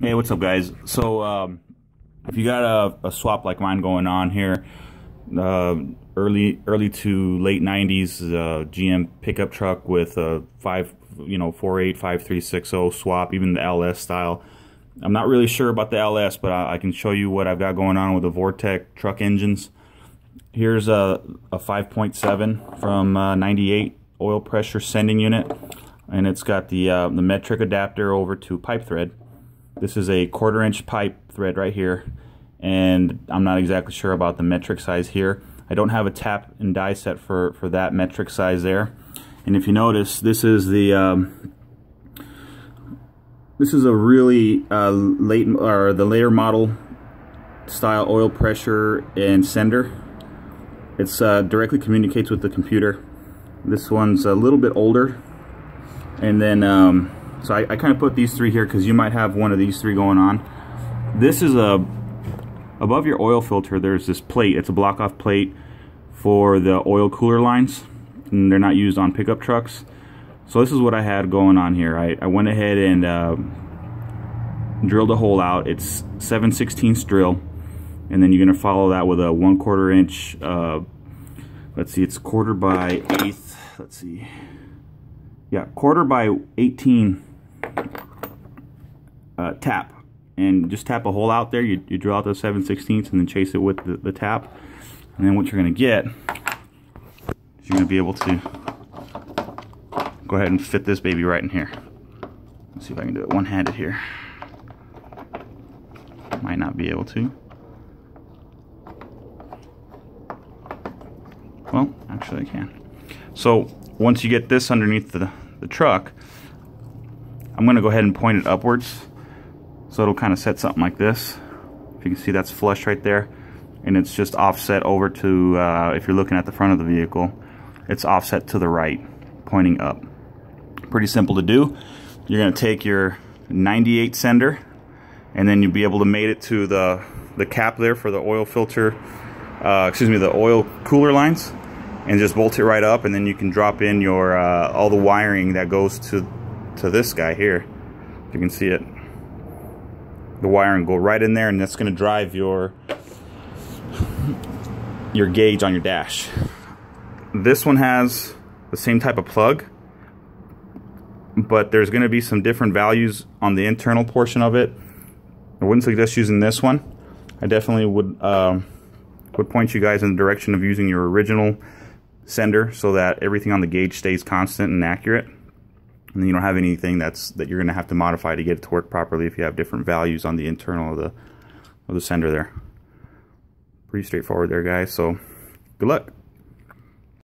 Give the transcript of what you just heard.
Hey, what's up guys? So, um, if you got a, a, swap like mine going on here, uh, early early to late 90s uh, GM pickup truck with a 5, you know, 485360 swap, even the LS style. I'm not really sure about the LS, but I, I can show you what I've got going on with the Vortec truck engines. Here's a, a 5.7 from uh, 98 oil pressure sending unit, and it's got the, uh, the metric adapter over to pipe thread. This is a quarter inch pipe thread right here and I'm not exactly sure about the metric size here. I don't have a tap and die set for, for that metric size there. And if you notice, this is the um, this is a really uh, late or the later model style oil pressure and sender. It's uh, directly communicates with the computer. This one's a little bit older, and then um, so I, I kind of put these three here because you might have one of these three going on. This is a, above your oil filter, there's this plate. It's a block off plate for the oil cooler lines. And they're not used on pickup trucks. So this is what I had going on here. I, I went ahead and uh, drilled a hole out. It's 7 16 drill. And then you're going to follow that with a 1 quarter inch, uh, let's see, it's quarter by eighth. Let's see. Yeah, quarter by 18 uh, tap and just tap a hole out there. You, you out the 7 16ths and then chase it with the, the tap. And then what you're going to get is you're going to be able to go ahead and fit this baby right in here. Let's see if I can do it one-handed here. Might not be able to. Well, actually I can. So once you get this underneath the, the truck, I'm going to go ahead and point it upwards so it'll kind of set something like this. If you can see that's flush right there. And it's just offset over to, uh, if you're looking at the front of the vehicle, it's offset to the right, pointing up. Pretty simple to do. You're going to take your 98 sender and then you'll be able to mate it to the, the cap there for the oil filter, uh, excuse me, the oil cooler lines and just bolt it right up and then you can drop in your uh, all the wiring that goes to to this guy here. If you can see it the wire and go right in there and that's going to drive your your gauge on your dash. This one has the same type of plug but there's going to be some different values on the internal portion of it. I wouldn't suggest using this one. I definitely would uh, would point you guys in the direction of using your original sender so that everything on the gauge stays constant and accurate and you don't have anything that's that you're going to have to modify to get it to work properly if you have different values on the internal of the of the sender there. Pretty straightforward there guys. So good luck